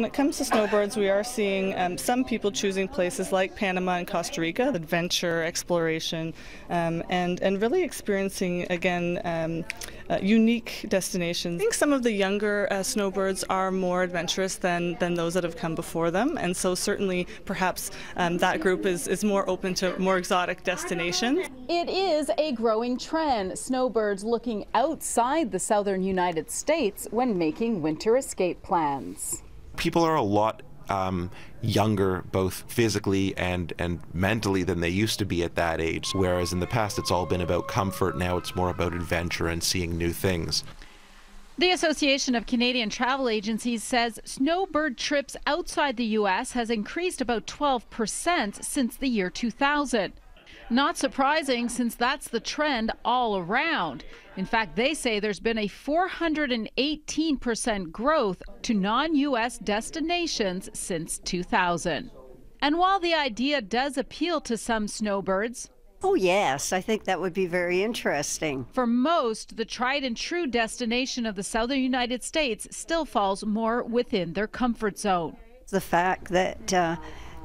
When it comes to snowbirds, we are seeing um, some people choosing places like Panama and Costa Rica, adventure, exploration, um, and, and really experiencing, again, um, uh, unique destinations. I think some of the younger uh, snowbirds are more adventurous than, than those that have come before them, and so certainly perhaps um, that group is, is more open to more exotic destinations. It is a growing trend, snowbirds looking outside the southern United States when making winter escape plans people are a lot um, younger, both physically and, and mentally, than they used to be at that age. Whereas in the past, it's all been about comfort. Now it's more about adventure and seeing new things. The Association of Canadian Travel Agencies says snowbird trips outside the U.S. has increased about 12% since the year 2000. Not surprising since that's the trend all around. In fact, they say there's been a 418% growth to non U.S. destinations since 2000. And while the idea does appeal to some snowbirds, Oh, yes, I think that would be very interesting. For most, the tried and true destination of the southern United States still falls more within their comfort zone. The fact that uh,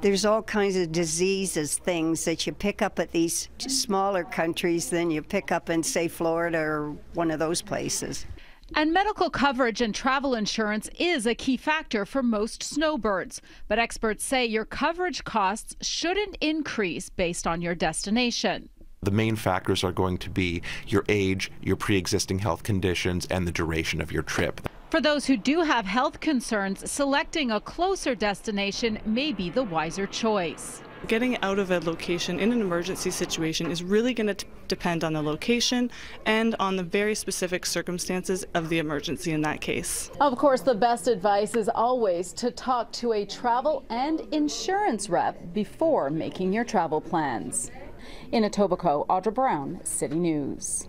there's all kinds of diseases, things that you pick up at these smaller countries than you pick up in, say, Florida or one of those places. And medical coverage and travel insurance is a key factor for most snowbirds. But experts say your coverage costs shouldn't increase based on your destination. The main factors are going to be your age, your pre existing health conditions, and the duration of your trip. For those who do have health concerns, selecting a closer destination may be the wiser choice. Getting out of a location in an emergency situation is really going to depend on the location and on the very specific circumstances of the emergency in that case. Of course, the best advice is always to talk to a travel and insurance rep before making your travel plans. In Etobicoke, Audra Brown, City News.